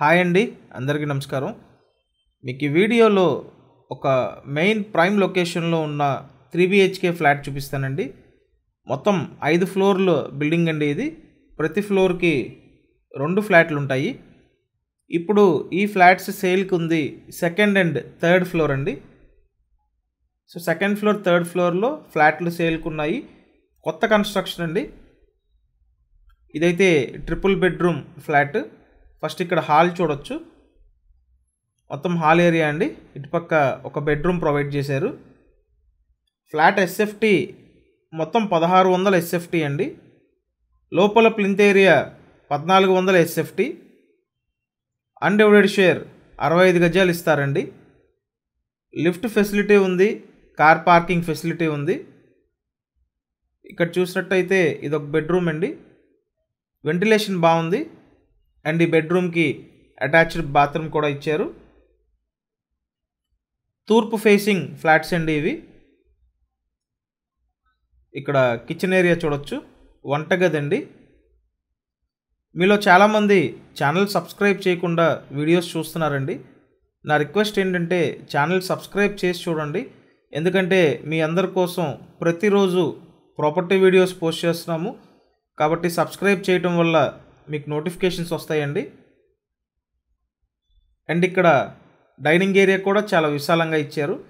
Hi అండి అందరికీ నమస్కారం. మీకు ఈ వీడియోలో ఒక మెయిన్ ప్రైమ్ లొకేషన్లో ఉన్న త్రీ బిహెచ్కే ఫ్లాట్ చూపిస్తానండి. మొత్తం ఐదు ఫ్లోర్లు బిల్డింగ్ అండి ఇది. ప్రతి ఫ్లోర్కి రెండు ఫ్లాట్లు ఉంటాయి. ఇప్పుడు ఈ ఫ్లాట్స్ సేల్కి ఉంది సెకండ్ అండ్ థర్డ్ ఫ్లోర్ అండి. సో సెకండ్ ఫ్లోర్ థర్డ్ ఫ్లోర్లో ఫ్లాట్లు సేల్కి ఉన్నాయి. కొత్త కన్స్ట్రక్షన్ అండి. ఇదైతే ట్రిపుల్ బెడ్రూమ్ ఫ్లాట్. ఫస్ట్ ఇక్కడ హాల్ చూడొచ్చు. మొత్తం హాల్ ఏరియా అండి. ఇటుపక్క ఒక బెడ్రూమ్ ప్రొవైడ్ చేశారు. ఫ్లాట్ ఎస్ఎఫ్టీ మొత్తం పదహారు వందల ఎస్ఎఫ్టీ అండి. లోపల ప్లింత్ ఏరియా పద్నాలుగు వందల ఎస్ఎఫ్టీ అన్డివైడెడ్ షేర్ అరవై ఐదు గజాలు ఇస్తారండి. లిఫ్ట్ ఫెసిలిటీ ఉంది. కార్ పార్కింగ్ ఫెసిలిటీ ఉంది. ఇక్కడ చూసినట్టయితే ఇది ఒక బెడ్రూమ్ అండి. వెంటిలేషన్ బాగుంది. అండ్ ఈ బెడ్రూమ్కి అటాచ్డ్ బాత్రూమ్ కూడా ఇచ్చారు. తూర్పు ఫేసింగ్ ఫ్లాట్స్ అండి ఇవి. ఇక్కడ కిచెన్ ఏరియా చూడొచ్చు. వంటగది అండి మీలో చాలామంది ఛానల్ సబ్స్క్రైబ్ చేయకుండా వీడియోస్ చూస్తున్నారండి. నా రిక్వెస్ట్ ఏంటంటే ఛానల్ సబ్స్క్రైబ్ చేసి చూడండి. ఎందుకంటే మీ అందరి కోసం ప్రతిరోజు ప్రాపర్టీ వీడియోస్ పోస్ట్ చేస్తున్నాము. కాబట్టి సబ్స్క్రైబ్ చేయటం వల్ల మీకు నోటిఫికేషన్స్ వస్తాయండి. అండ్ ఇక్కడ డైనింగ్ ఏరియా కూడా చాలా విశాలంగా ఇచ్చారు.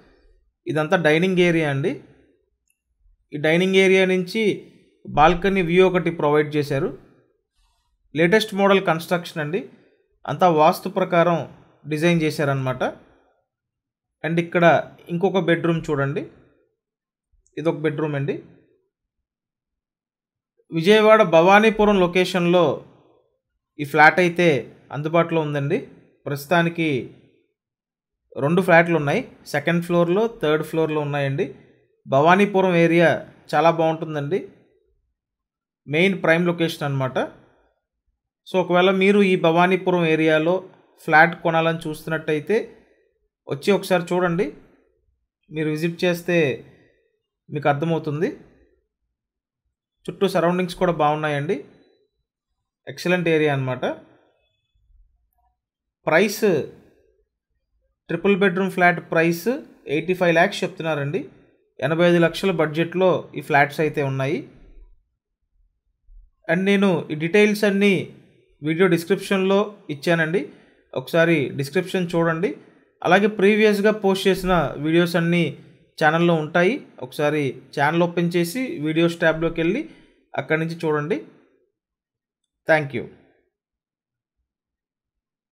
ఇదంతా డైనింగ్ ఏరియా అండి. ఈ డైనింగ్ ఏరియా నుంచి బాల్కనీ వ్యూ ఒకటి ప్రొవైడ్ చేశారు. లేటెస్ట్ మోడల్ కన్స్ట్రక్షన్ అండి. అంతా వాస్తు ప్రకారం డిజైన్ చేశారనమాట అండ్ ఇక్కడ ఇంకొక బెడ్రూమ్ చూడండి. ఇదొక బెడ్రూమ్ అండి. విజయవాడ భవానీపురం లొకేషన్లో ఈ ఫ్లాట్ అయితే అందుబాటులో ఉందండి. ప్రస్తుతానికి రెండు ఫ్లాట్లు ఉన్నాయి. సెకండ్ ఫ్లోర్లో థర్డ్ ఫ్లోర్లో ఉన్నాయండి. భవానీపురం ఏరియా చాలా బాగుంటుందండి. మెయిన్ ప్రైమ్ లొకేషన్ అనమాట సో ఒకవేళ మీరు ఈ భవానీపురం ఏరియాలో ఫ్లాట్ కొనాలని చూస్తున్నట్టయితే వచ్చి ఒకసారి చూడండి. మీరు విజిట్ చేస్తే మీకు అర్థమవుతుంది. చుట్టూ సరౌండింగ్స్ కూడా బాగున్నాయండి. ఎక్సలెంట్ ఏరియా అనమాట price triple bedroom flat price eighty five lakhs చెప్తున్నారండి. ఎనభై ఐదు లక్షల బడ్జెట్లో ఈ ఫ్లాట్స్ అయితే ఉన్నాయి. అండ్ నేను ఈ డీటెయిల్స్ అన్నీ వీడియో డిస్క్రిప్షన్లో ఇచ్చానండి. ఒకసారి డిస్క్రిప్షన్ చూడండి. అలాగే ప్రీవియస్గా పోస్ట్ చేసిన వీడియోస్ అన్నీ ఛానల్లో ఉంటాయి. ఒకసారి ఛానల్ ఓపెన్ చేసి వీడియోస్ ట్యాబ్లోకి వెళ్ళి అక్కడి నుంచి చూడండి. Thank you.